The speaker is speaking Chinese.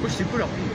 不行不容易